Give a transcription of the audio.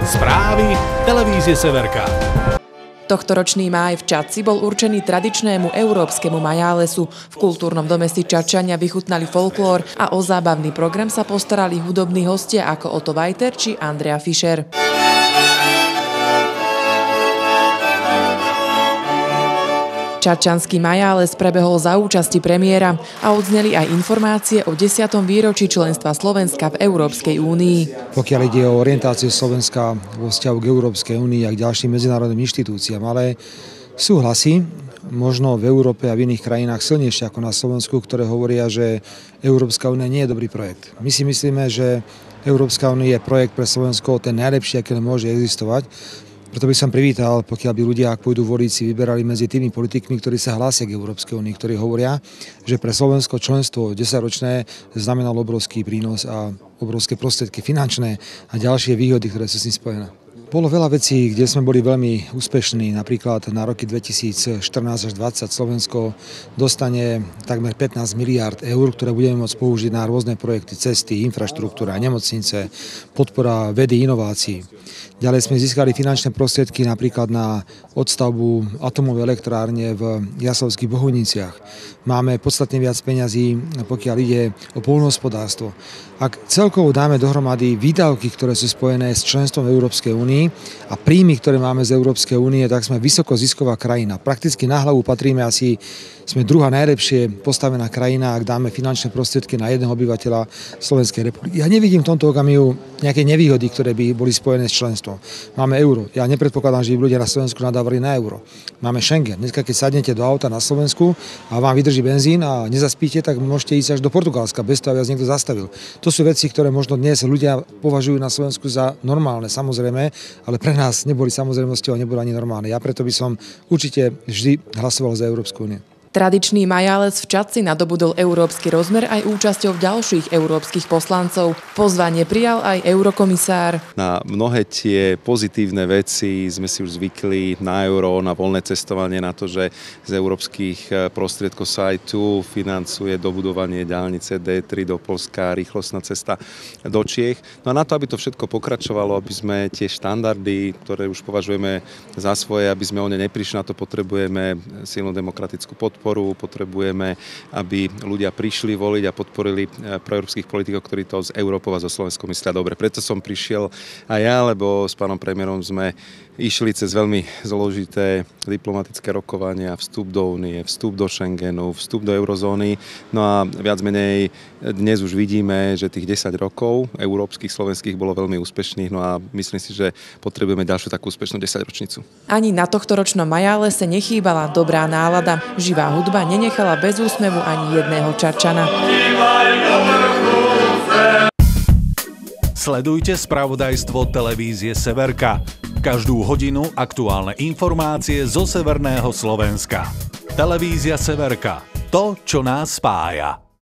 Správy televízie Severka. Tohtoročný máj v Čadci bol určený tradičnému európskemu majálesu. V kultúrnom dome si Čačania vychutnali folklór a o zábavný program sa postarali hudobní hostia ako Otto Vajter či Andrea Fischer. Čačanský majáles prebehol za účasti premiéra a odzneli aj informácie o 10. výročí členstva Slovenska v Európskej únii. Pokiaľ ide o orientáciu Slovenska vo vzťahu k Európskej únii a k ďalším medzinárodným inštitúciám, ale sú hlasy, možno v Európe a v iných krajinách silnejšie ako na Slovensku, ktoré hovoria, že Európska únia nie je dobrý projekt. My si myslíme, že Európska únia je projekt pre Slovensko ten najlepší, aký môže existovať preto by som privítal, pokiaľ by ľudia, ak pôjdu voliť, si vyberali medzi tými politikmi, ktorí sa hlásia k Európskej únii, ktorí hovoria, že pre Slovensko členstvo 10-ročné znamenalo obrovský prínos a obrovské prostriedky finančné a ďalšie výhody, ktoré sú s tým spojené. Bolo veľa vecí, kde sme boli veľmi úspešní. Napríklad na roky 2014 až 2020 Slovensko dostane takmer 15 miliard eur, ktoré budeme môcť použiť na rôzne projekty, cesty, infraštruktúra, nemocnice, podpora vedy, inovácií. Ďalej sme získali finančné prostriedky napríklad na odstavbu atomovej elektrárne v Jaslovských Bohuniciach. Máme podstatne viac peňazí, pokiaľ ide o polnohospodárstvo. Ak celkovo dáme dohromady výdavky, ktoré sú spojené s členstvom Európskej únii a príjmy, ktoré máme z Európskej únie, tak sme vysoko zisková krajina. Prakticky na hlavu patríme asi sme druhá najlepšie postavená krajina, ak dáme finančné prostriedky na jedného obyvateľa Slovenskej republiky. Ja nevidím v tomto okamihu nejaké nevýhody, ktoré by boli spojené s členstvom. Máme euro. Ja nepredpokladám, že by ľudia na Slovensku nadávali na euro. Máme Schengen. Dneska, keď sadnete do auta na Slovensku a vám vydrží benzín a nezaspíte, tak môžete ísť až do Portugalska bez toho, aby vás niekto zastavil. To sú veci, ktoré možno dnes ľudia považujú na Slovensku za normálne, samozrejme, ale pre nás neboli samozrejmosťou a neboli ani normálne. Ja preto by som určite vždy hlasoval za Európsku úniu. Tradičný majálec v Čadci nadobudol európsky rozmer aj účasťou ďalších európskych poslancov. Pozvanie prijal aj eurokomisár. Na mnohé tie pozitívne veci sme si už zvykli na euro, na voľné cestovanie, na to, že z európskych eh, prostriedkov sa aj tu financuje dobudovanie ďalnice D3 do Polska, rýchlostná cesta do Čiech. No a na to, aby to všetko pokračovalo, aby sme tie štandardy, ktoré už považujeme za svoje, aby sme o ne neprišli, na to potrebujeme silnú demokratickú podporu podporu, potrebujeme, aby ľudia prišli voliť a podporili eh, proeurópskych politikov, ktorí to z Európou a zo Slovenskou myslia dobre. Preto som prišiel aj ja, lebo s pánom premiérom sme išli cez veľmi zložité diplomatické rokovania, vstup do únie, vstup do Schengenu, vstup do eurozóny. No a viac menej dnes už vidíme, že tých 10 rokov európskych, slovenských bolo veľmi úspešných, no a myslím si, že potrebujeme ďalšiu takú úspešnú 10 ročnicu. Ani na tohto ročnom majále sa nechýbala dobrá nálada. Živá hudba nenechala bez úsmevu ani jedného čarčana. Sledujte spravodajstvo televízie Severka. Každú hodinu aktuálne informácie zo severného Slovenska. Televízia Severka. To, čo nás spája.